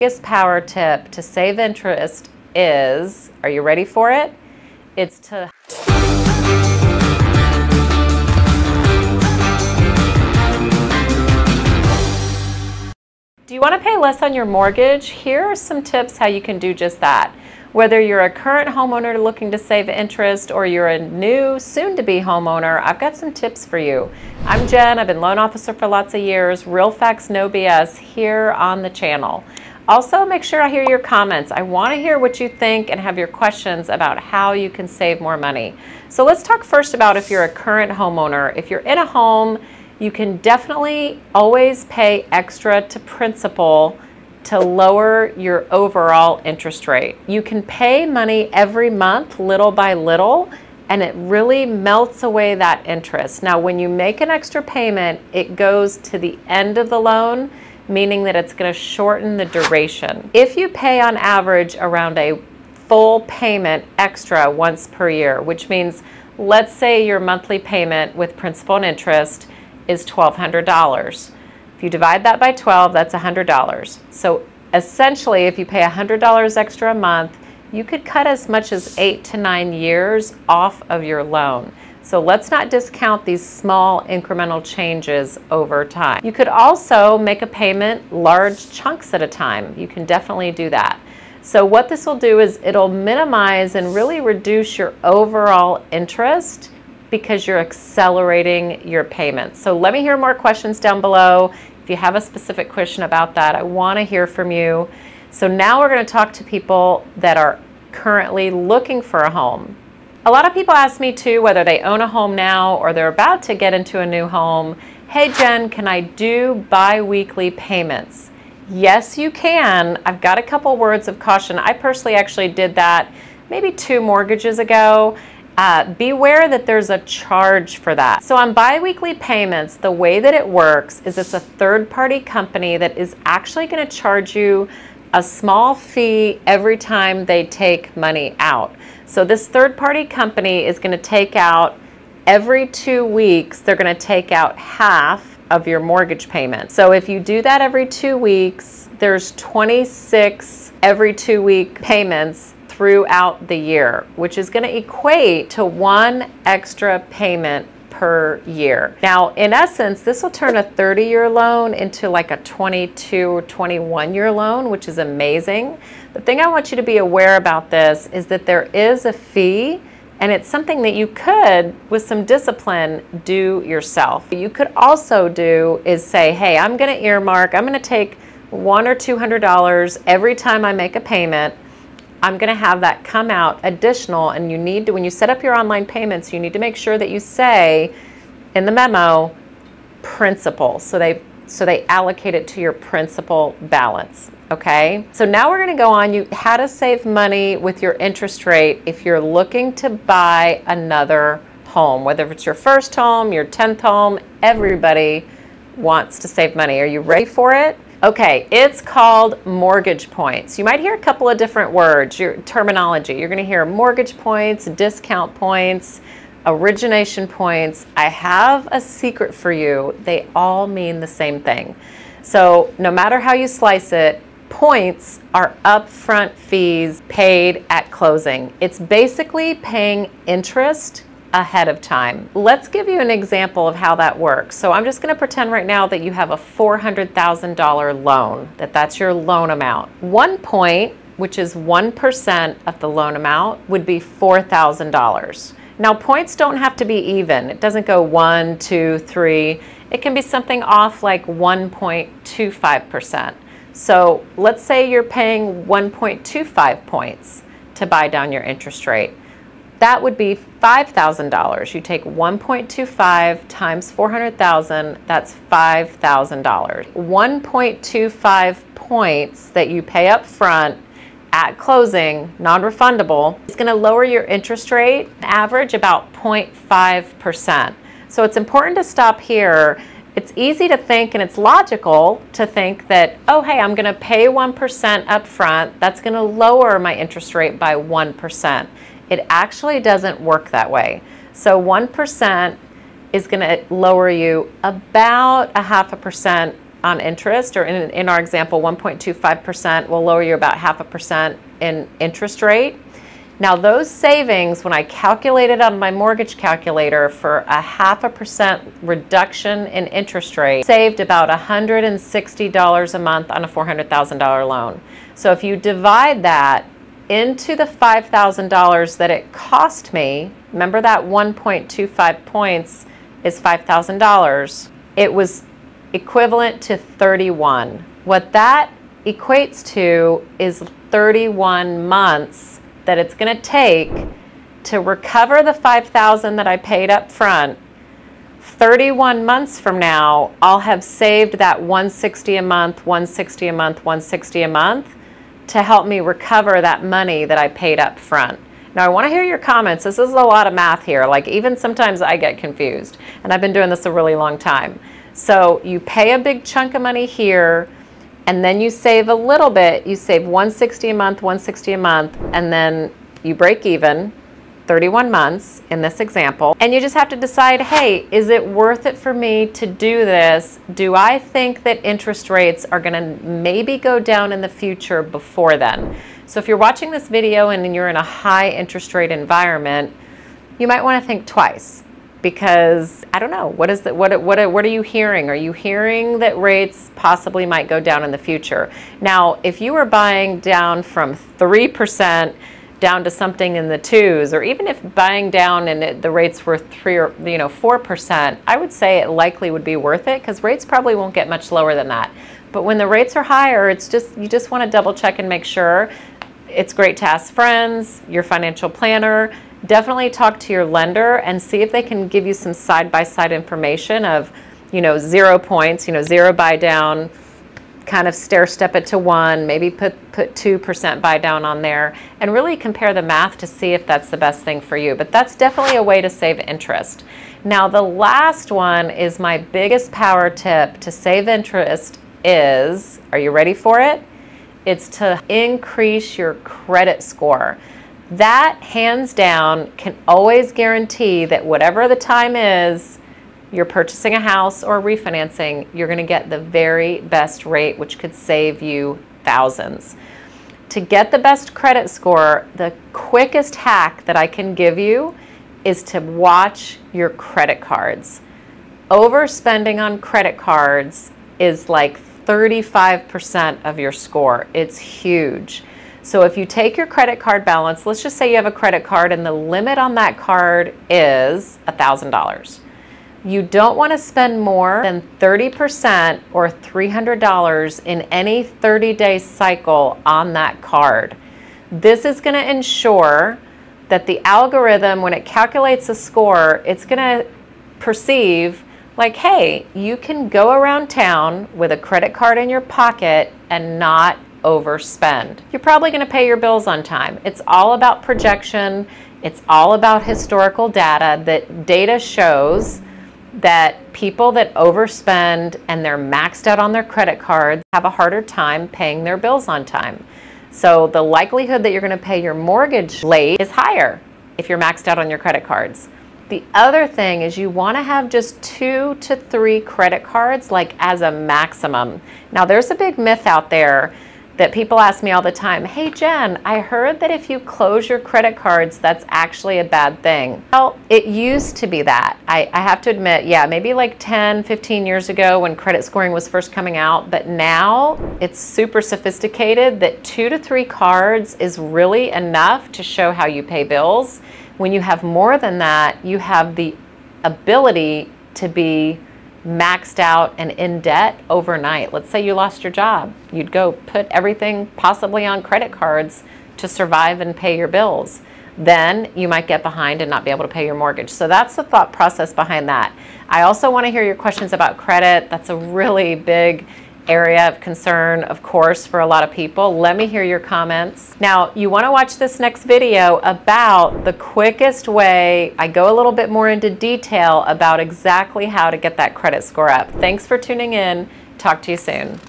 biggest power tip to save interest is, are you ready for it? It's to Do you want to pay less on your mortgage? Here are some tips how you can do just that. Whether you're a current homeowner looking to save interest or you're a new, soon to be homeowner, I've got some tips for you. I'm Jen, I've been loan officer for lots of years, real facts, no BS here on the channel. Also, make sure I hear your comments. I want to hear what you think and have your questions about how you can save more money. So let's talk first about if you're a current homeowner. If you're in a home you can definitely always pay extra to principal to lower your overall interest rate. You can pay money every month, little by little, and it really melts away that interest. Now, when you make an extra payment, it goes to the end of the loan, meaning that it's going to shorten the duration. If you pay on average around a full payment extra once per year, which means let's say your monthly payment with principal and interest is $1,200. If you divide that by 12, that's $100. So essentially, if you pay $100 extra a month, you could cut as much as eight to nine years off of your loan. So let's not discount these small incremental changes over time. You could also make a payment large chunks at a time. You can definitely do that. So what this will do is it'll minimize and really reduce your overall interest because you're accelerating your payments. So let me hear more questions down below. If you have a specific question about that, I want to hear from you. So now we're going to talk to people that are currently looking for a home. A lot of people ask me too whether they own a home now or they're about to get into a new home. Hey Jen, can I do bi-weekly payments? Yes, you can. I've got a couple words of caution. I personally actually did that maybe two mortgages ago uh, beware that there's a charge for that. So on biweekly payments, the way that it works is it's a third party company that is actually going to charge you a small fee every time they take money out. So this third party company is going to take out every two weeks, they're going to take out half of your mortgage payment. So if you do that every two weeks, there's 26 every two week payments throughout the year, which is going to equate to one extra payment per year. Now, in essence, this will turn a 30 year loan into like a 22 or 21 year loan, which is amazing. The thing I want you to be aware about this is that there is a fee and it's something that you could, with some discipline, do yourself. You could also do is say, hey, I'm going to earmark, I'm going to take one or two hundred dollars every time I make a payment I'm going to have that come out additional and you need to, when you set up your online payments, you need to make sure that you say in the memo, principal. So they, so they allocate it to your principal balance. Okay. So now we're going to go on you, how to save money with your interest rate if you're looking to buy another home, whether it's your first home, your 10th home, everybody wants to save money. Are you ready for it? Okay, it's called mortgage points. You might hear a couple of different words, your terminology. You're going to hear mortgage points, discount points, origination points. I have a secret for you. They all mean the same thing. So no matter how you slice it, points are upfront fees paid at closing. It's basically paying interest ahead of time. Let's give you an example of how that works. So I'm just going to pretend right now that you have a $400,000 loan, that that's your loan amount. One point, which is 1% of the loan amount, would be $4,000. Now points don't have to be even. It doesn't go one, two, three. It can be something off like 1.25%. So let's say you're paying 1.25 points to buy down your interest rate that would be $5,000. You take 1.25 times 400,000, that's $5,000. 1.25 points that you pay up front at closing, non-refundable, is going to lower your interest rate, average about 0.5%. So it's important to stop here. It's easy to think and it's logical to think that, oh, hey, I'm going to pay 1% up front. That's going to lower my interest rate by 1%. It actually doesn't work that way. So 1% is going to lower you about a half a percent on interest, or in, in our example, 1.25% will lower you about half a percent in interest rate. Now those savings, when I calculated on my mortgage calculator for a half a percent reduction in interest rate, saved about $160 a month on a $400,000 loan. So if you divide that into the $5,000 that it cost me, remember that 1.25 points is $5,000, it was equivalent to 31. What that equates to is 31 months that it's going to take to recover the 5000 that I paid up front. 31 months from now I'll have saved that 160 a month 160 a month 160 a month to help me recover that money that I paid up front. Now I want to hear your comments. This is a lot of math here. Like even sometimes I get confused and I've been doing this a really long time. So you pay a big chunk of money here and then you save a little bit. You save 160 a month, 160 a month, and then you break even 31 months in this example. And you just have to decide, hey, is it worth it for me to do this? Do I think that interest rates are gonna maybe go down in the future before then? So if you're watching this video and you're in a high interest rate environment, you might wanna think twice because I don't know what is that what what what are you hearing? Are you hearing that rates possibly might go down in the future? Now, if you were buying down from 3% down to something in the twos or even if buying down and it, the rates were 3 or you know 4%, I would say it likely would be worth it cuz rates probably won't get much lower than that. But when the rates are higher, it's just you just want to double check and make sure it's great to ask friends, your financial planner, definitely talk to your lender and see if they can give you some side-by-side information of, you know, zero points, you know, zero buy down, kind of stair step it to one, maybe put, put 2% buy down on there and really compare the math to see if that's the best thing for you. But that's definitely a way to save interest. Now the last one is my biggest power tip to save interest is, are you ready for it? It's to increase your credit score. That, hands down, can always guarantee that whatever the time is, you're purchasing a house or refinancing, you're going to get the very best rate, which could save you thousands. To get the best credit score, the quickest hack that I can give you is to watch your credit cards. Overspending on credit cards is like 35% of your score. It's huge. So if you take your credit card balance, let's just say you have a credit card and the limit on that card is $1,000. You don't want to spend more than 30% or $300 in any 30-day cycle on that card. This is going to ensure that the algorithm, when it calculates a score, it's going to perceive like, hey, you can go around town with a credit card in your pocket and not overspend. You're probably going to pay your bills on time. It's all about projection. It's all about historical data that data shows that people that overspend and they're maxed out on their credit cards have a harder time paying their bills on time. So the likelihood that you're going to pay your mortgage late is higher if you're maxed out on your credit cards. The other thing is you want to have just two to three credit cards like as a maximum. Now there's a big myth out there that people ask me all the time, hey Jen, I heard that if you close your credit cards, that's actually a bad thing. Well, it used to be that. I, I, have to admit, yeah, maybe like 10, 15 years ago when credit scoring was first coming out, but now it's super sophisticated that two to three cards is really enough to show how you pay bills. When you have more than that, you have the ability to be maxed out and in debt overnight. Let's say you lost your job. You'd go put everything possibly on credit cards to survive and pay your bills. Then you might get behind and not be able to pay your mortgage. So that's the thought process behind that. I also want to hear your questions about credit. That's a really big area of concern, of course, for a lot of people. Let me hear your comments. Now, you want to watch this next video about the quickest way. I go a little bit more into detail about exactly how to get that credit score up. Thanks for tuning in. Talk to you soon.